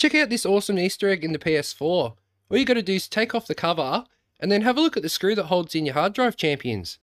Check out this awesome Easter egg in the PS4. All you gotta do is take off the cover, and then have a look at the screw that holds in your hard drive champions.